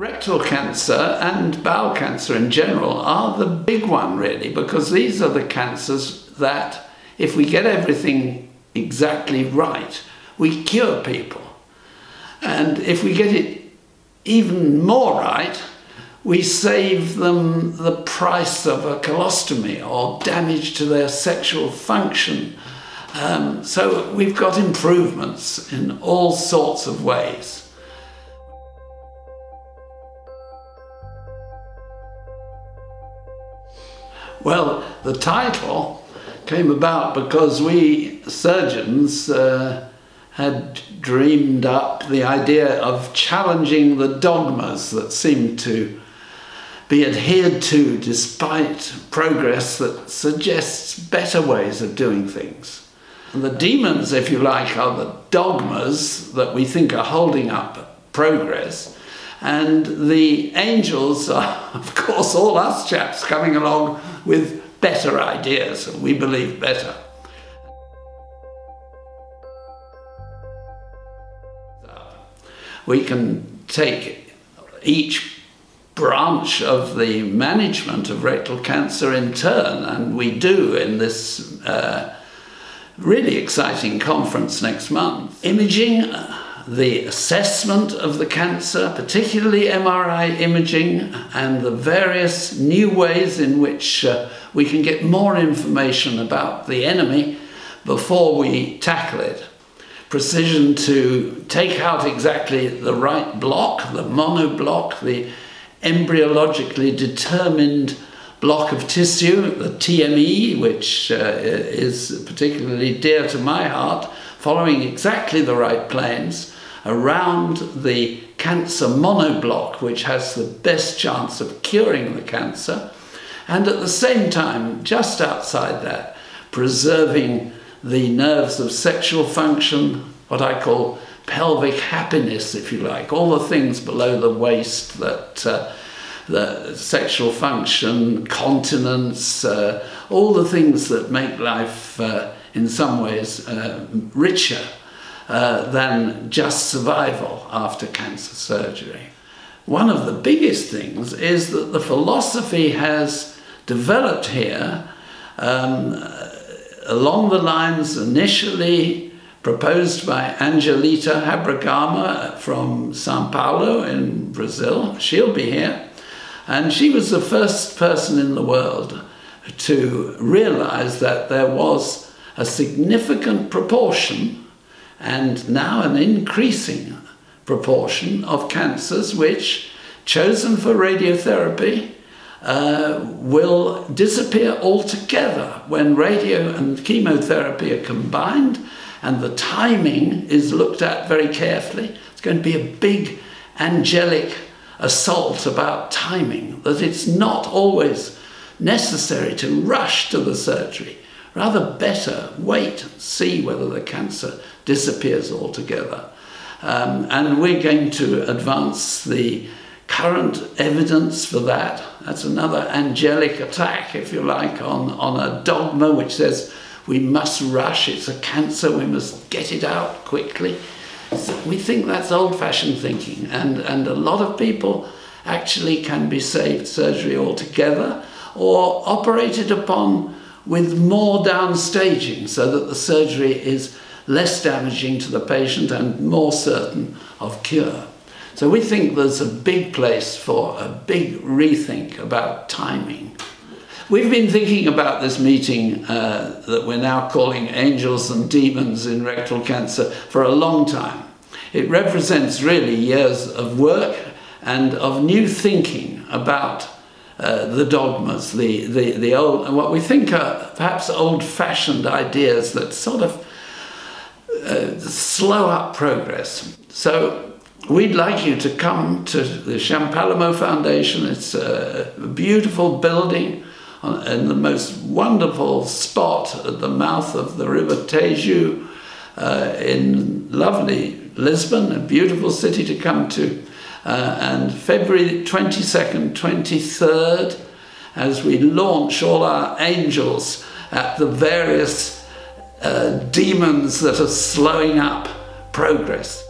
Rectal cancer and bowel cancer in general are the big one, really, because these are the cancers that, if we get everything exactly right, we cure people. And if we get it even more right, we save them the price of a colostomy or damage to their sexual function. Um, so we've got improvements in all sorts of ways. Well, the title came about because we surgeons uh, had dreamed up the idea of challenging the dogmas that seemed to be adhered to despite progress that suggests better ways of doing things. And the demons, if you like, are the dogmas that we think are holding up progress. And the angels are, of course, all us chaps coming along with better ideas, and we believe better. We can take each branch of the management of rectal cancer in turn, and we do in this uh, really exciting conference next month. Imaging the assessment of the cancer, particularly MRI imaging, and the various new ways in which uh, we can get more information about the enemy before we tackle it. Precision to take out exactly the right block, the monoblock, the embryologically determined block of tissue, the TME, which uh, is particularly dear to my heart, following exactly the right planes, around the cancer monoblock, which has the best chance of curing the cancer, and at the same time, just outside that, preserving the nerves of sexual function, what I call pelvic happiness, if you like, all the things below the waist that uh, the sexual function, continence, uh, all the things that make life uh, in some ways uh, richer uh, than just survival after cancer surgery. One of the biggest things is that the philosophy has developed here um, along the lines initially proposed by Angelita Habr-Gama from Sao Paulo in Brazil. She'll be here. And she was the first person in the world to realize that there was a significant proportion and now an increasing proportion of cancers which, chosen for radiotherapy, uh, will disappear altogether when radio and chemotherapy are combined and the timing is looked at very carefully. It's going to be a big angelic assault about timing, that it's not always necessary to rush to the surgery. Rather better wait see whether the cancer disappears altogether. Um, and we're going to advance the current evidence for that. That's another angelic attack, if you like, on, on a dogma which says we must rush, it's a cancer, we must get it out quickly. So we think that's old fashioned thinking, and, and a lot of people actually can be saved surgery altogether or operated upon with more downstaging so that the surgery is less damaging to the patient and more certain of cure. So we think there's a big place for a big rethink about timing. We've been thinking about this meeting uh, that we're now calling Angels and Demons in Rectal Cancer for a long time. It represents really years of work and of new thinking about uh, the dogmas, the, the, the old, and what we think are perhaps old-fashioned ideas that sort of uh, slow up progress. So we'd like you to come to the Champalimaud Foundation. It's a beautiful building in the most wonderful spot at the mouth of the River Tejo uh, in lovely Lisbon, a beautiful city to come to. Uh, and February 22nd, 23rd, as we launch all our angels at the various uh, demons that are slowing up progress.